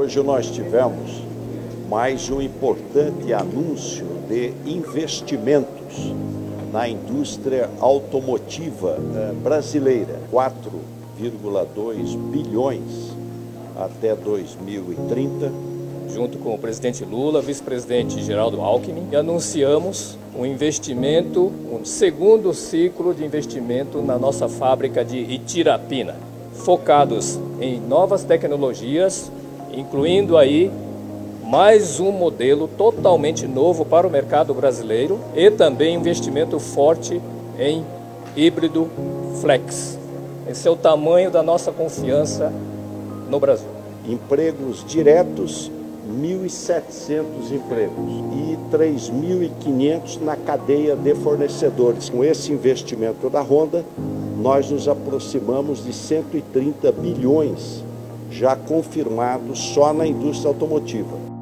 Hoje nós tivemos mais um importante anúncio de investimentos na indústria automotiva eh, brasileira, 4,2 bilhões até 2030. Junto com o presidente Lula, vice-presidente Geraldo Alckmin, anunciamos um investimento, um segundo ciclo de investimento na nossa fábrica de Itirapina, focados em novas tecnologias incluindo aí mais um modelo totalmente novo para o mercado brasileiro e também investimento forte em híbrido flex. Esse é o tamanho da nossa confiança no Brasil. Empregos diretos, 1.700 empregos e 3.500 na cadeia de fornecedores. Com esse investimento da Honda, nós nos aproximamos de 130 bilhões já confirmados só na indústria automotiva.